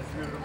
yazıyorum